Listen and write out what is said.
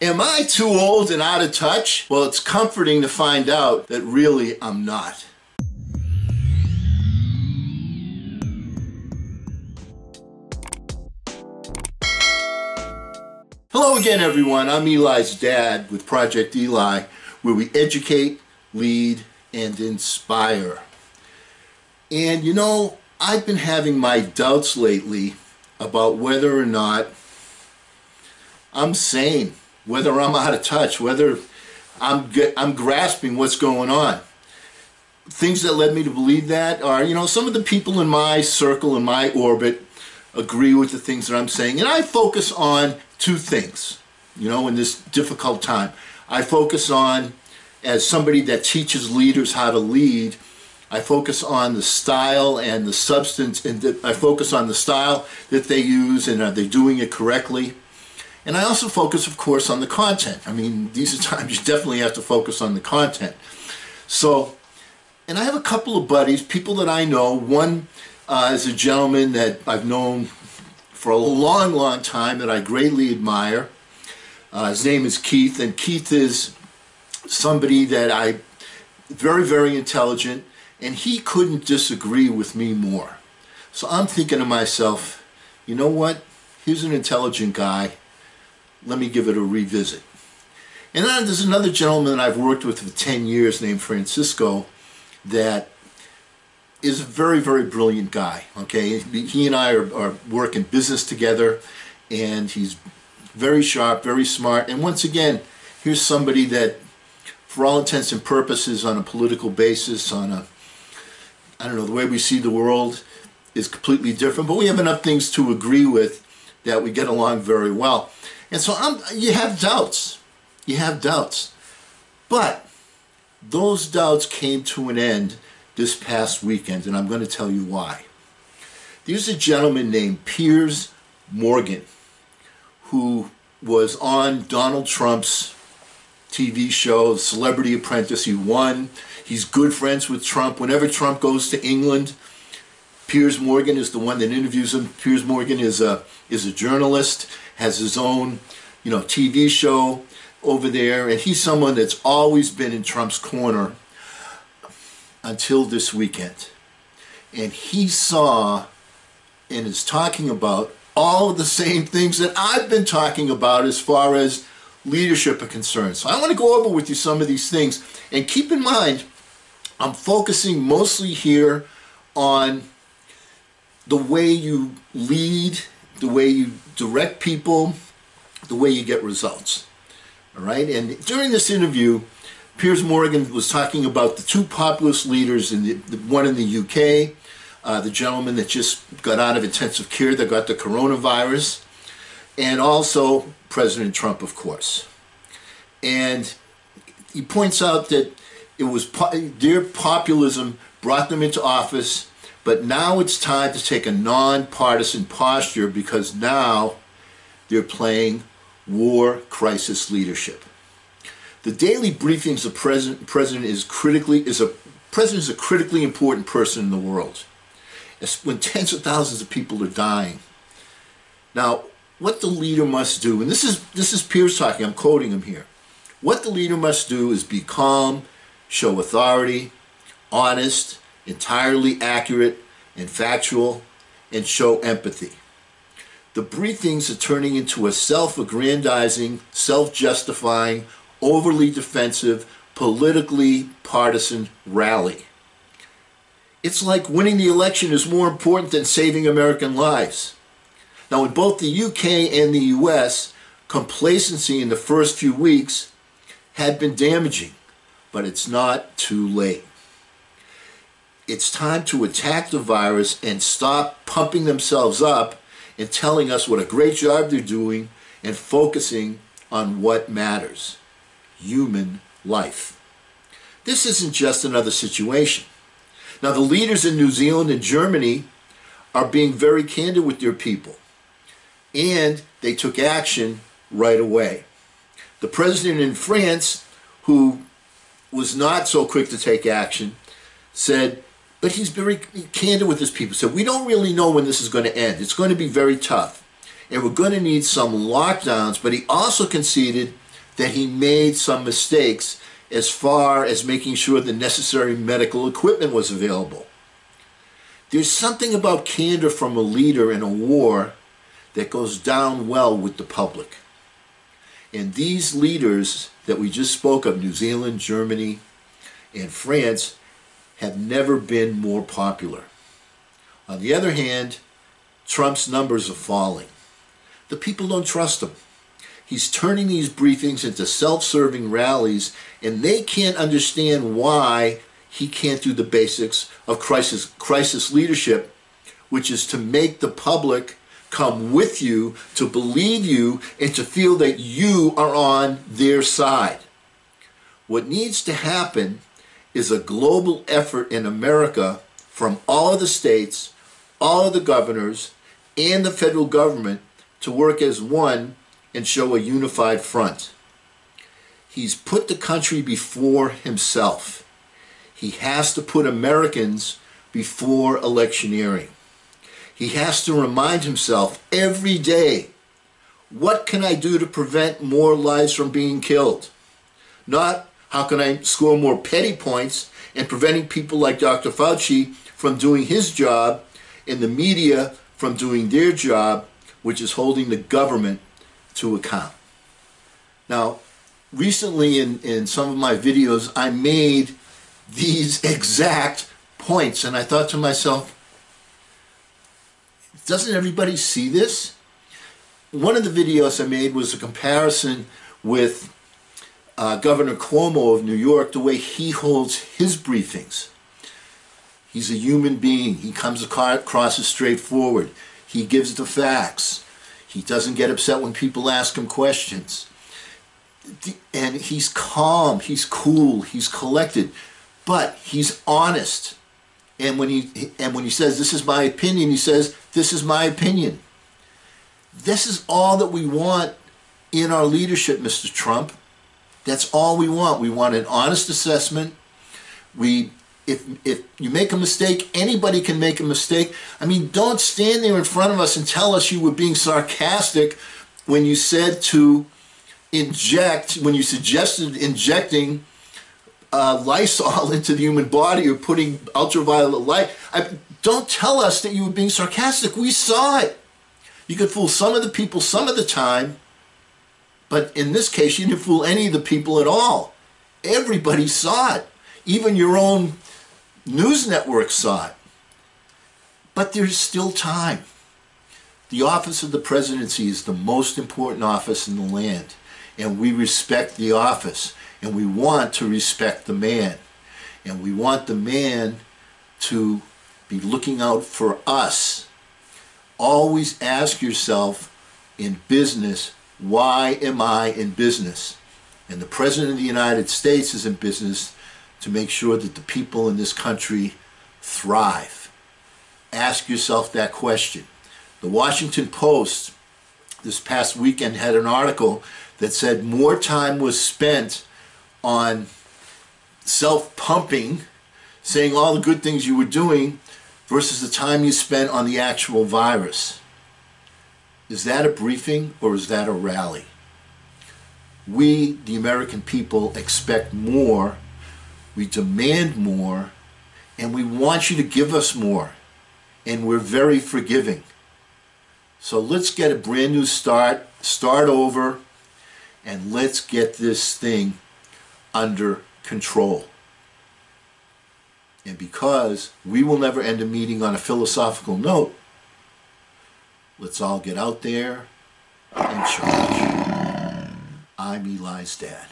Am I too old and out of touch? Well, it's comforting to find out that really I'm not. Hello again, everyone. I'm Eli's dad with Project Eli, where we educate, lead, and inspire. And you know, I've been having my doubts lately about whether or not I'm sane, whether I'm out of touch, whether I'm I'm grasping what's going on. Things that led me to believe that are, you know, some of the people in my circle, in my orbit, agree with the things that I'm saying, and I focus on two things, you know, in this difficult time. I focus on, as somebody that teaches leaders how to lead, I focus on the style and the substance, and I focus on the style that they use and are they doing it correctly. And I also focus, of course, on the content. I mean, these are times you definitely have to focus on the content. So, and I have a couple of buddies, people that I know. One uh, is a gentleman that I've known for a long, long time that I greatly admire. Uh, his name is Keith, and Keith is somebody that I, very, very intelligent, and he couldn't disagree with me more. So I'm thinking to myself, you know what? He's an intelligent guy. Let me give it a revisit. And then there's another gentleman I've worked with for 10 years named Francisco that is a very, very brilliant guy. Okay, he and I are, are working business together, and he's very sharp, very smart. And once again, here's somebody that, for all intents and purposes, on a political basis, on a, I don't know, the way we see the world is completely different, but we have enough things to agree with that we get along very well. And so I'm, you have doubts. You have doubts. But those doubts came to an end this past weekend, and I'm going to tell you why. There's a gentleman named Piers Morgan who was on Donald Trump's TV show, Celebrity Apprentice. He won. He's good friends with Trump. Whenever Trump goes to England, Piers Morgan is the one that interviews him. Piers Morgan is a is a journalist, has his own, you know, TV show over there, and he's someone that's always been in Trump's corner until this weekend. And he saw and is talking about all of the same things that I've been talking about as far as leadership are concerned. So I want to go over with you some of these things. And keep in mind, I'm focusing mostly here on the way you lead, the way you direct people, the way you get results. All right? And during this interview, Piers Morgan was talking about the two populist leaders, in the, the one in the UK, uh, the gentleman that just got out of intensive care that got the coronavirus, and also President Trump, of course. And he points out that it was their populism brought them into office, but now it's time to take a nonpartisan posture because now they're playing war crisis leadership. The daily briefings of president president is critically is a president is a critically important person in the world. It's when tens of thousands of people are dying. Now, what the leader must do, and this is this is Piers talking, I'm quoting him here. What the leader must do is be calm, show authority, honest, entirely accurate and factual, and show empathy. The briefings are turning into a self-aggrandizing, self-justifying, overly defensive, politically partisan rally. It's like winning the election is more important than saving American lives. Now, in both the UK and the US, complacency in the first few weeks had been damaging, but it's not too late. It's time to attack the virus and stop pumping themselves up and telling us what a great job they're doing and focusing on what matters human life. This isn't just another situation. Now, the leaders in New Zealand and Germany are being very candid with their people, and they took action right away. The president in France, who was not so quick to take action, said, but he's very candid with his people, said, we don't really know when this is going to end. It's going to be very tough, and we're going to need some lockdowns, but he also conceded that he made some mistakes as far as making sure the necessary medical equipment was available. There's something about candor from a leader in a war that goes down well with the public. And these leaders that we just spoke of, New Zealand, Germany, and France, have never been more popular. On the other hand, Trump's numbers are falling. The people don't trust him. He's turning these briefings into self-serving rallies, and they can't understand why he can't do the basics of crisis, crisis leadership, which is to make the public come with you, to believe you, and to feel that you are on their side. What needs to happen is a global effort in America from all of the states, all of the governors, and the federal government to work as one and show a unified front. He's put the country before himself. He has to put Americans before electioneering. He has to remind himself every day, what can I do to prevent more lives from being killed? Not how can I score more petty points and preventing people like Dr. Fauci from doing his job and the media from doing their job, which is holding the government to account. Now, recently in, in some of my videos, I made these exact points, and I thought to myself, doesn't everybody see this? One of the videos I made was a comparison with uh, Governor Cuomo of New York, the way he holds his briefings. He's a human being. He comes across as straightforward. He gives the facts. He doesn't get upset when people ask him questions. And he's calm, he's cool, he's collected, but he's honest. And when he and when he says this is my opinion, he says this is my opinion. This is all that we want in our leadership, Mr. Trump. That's all we want. We want an honest assessment. We if if you make a mistake, anybody can make a mistake. I mean, don't stand there in front of us and tell us you were being sarcastic when you said to inject, when you suggested injecting uh, Lysol into the human body or putting ultraviolet light. I, don't tell us that you were being sarcastic. We saw it. You could fool some of the people some of the time, but in this case, you didn't fool any of the people at all. Everybody saw it. Even your own news network saw it. But there's still time. The office of the presidency is the most important office in the land, and we respect the office and we want to respect the man. And we want the man to be looking out for us. Always ask yourself in business, why am I in business? And the President of the United States is in business to make sure that the people in this country thrive. Ask yourself that question. The Washington Post this past weekend had an article that said more time was spent on self-pumping, saying all the good things you were doing versus the time you spent on the actual virus. Is that a briefing or is that a rally? We, the American people, expect more, we demand more, and we want you to give us more. And we're very forgiving. So let's get a brand new start, start over, and let's get this thing under control. And because we will never end a meeting on a philosophical note, let's all get out there and charge. I'm Eli's dad.